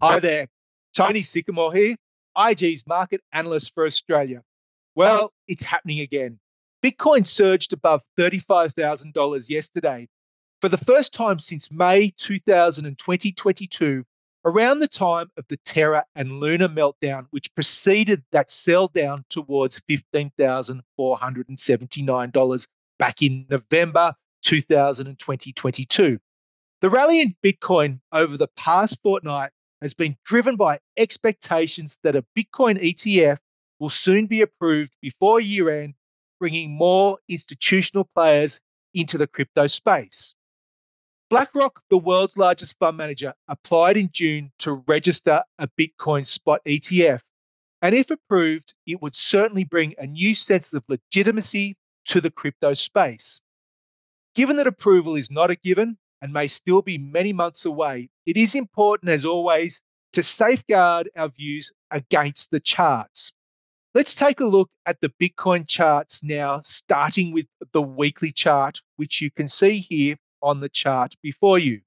Hi there, Tony Sycamore here, IG's market analyst for Australia. Well, it's happening again. Bitcoin surged above $35,000 yesterday. For the first time since May 2022, around the time of the Terra and Luna meltdown, which preceded that sell down towards $15,479 back in November 2022. The rally in Bitcoin over the past fortnight has been driven by expectations that a Bitcoin ETF will soon be approved before year end, bringing more institutional players into the crypto space. BlackRock, the world's largest fund manager, applied in June to register a Bitcoin spot ETF. And if approved, it would certainly bring a new sense of legitimacy to the crypto space. Given that approval is not a given, and may still be many months away, it is important, as always, to safeguard our views against the charts. Let's take a look at the Bitcoin charts now, starting with the weekly chart, which you can see here on the chart before you.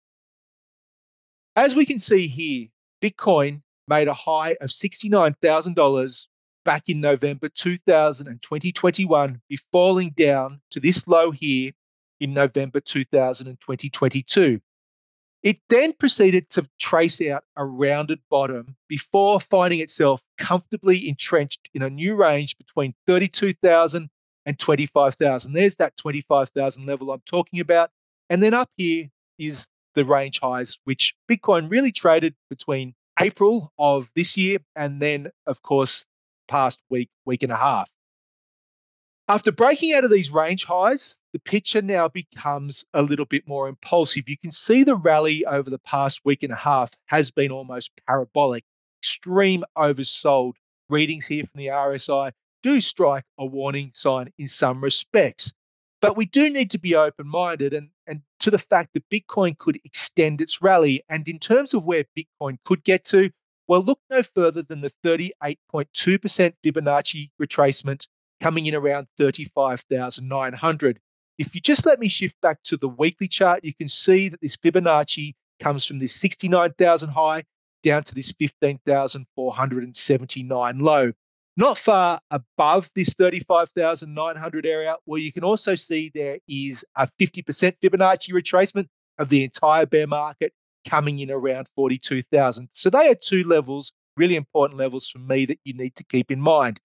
As we can see here, Bitcoin made a high of $69,000 back in November 2000 and 2021 before falling down to this low here in November 2000 and 2022. It then proceeded to trace out a rounded bottom before finding itself comfortably entrenched in a new range between 32,000 and 25,000. There's that 25,000 level I'm talking about. And then up here is the range highs, which Bitcoin really traded between April of this year and then, of course, past week, week and a half. After breaking out of these range highs, the picture now becomes a little bit more impulsive. You can see the rally over the past week and a half has been almost parabolic. Extreme oversold readings here from the RSI do strike a warning sign in some respects. But we do need to be open minded and, and to the fact that Bitcoin could extend its rally. And in terms of where Bitcoin could get to, well, look no further than the 38.2% Fibonacci retracement coming in around 35,900. If you just let me shift back to the weekly chart, you can see that this Fibonacci comes from this 69,000 high down to this 15,479 low. Not far above this 35,900 area, where you can also see there is a 50% Fibonacci retracement of the entire bear market coming in around 42,000. So they are two levels, really important levels for me that you need to keep in mind.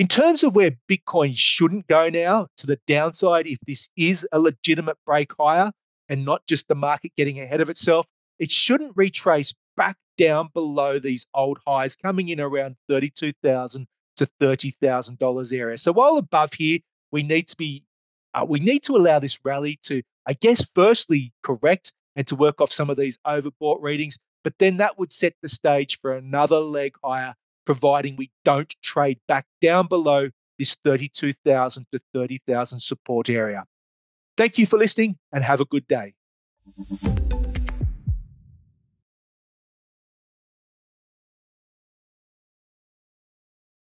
In terms of where Bitcoin shouldn't go now to the downside, if this is a legitimate break higher and not just the market getting ahead of itself, it shouldn't retrace back down below these old highs, coming in around 32,000 to $30,000 area. So while above here, we need to be, uh, we need to allow this rally to, I guess, firstly correct and to work off some of these overbought readings, but then that would set the stage for another leg higher providing we don't trade back down below this 32,000 to 30,000 support area. Thank you for listening and have a good day.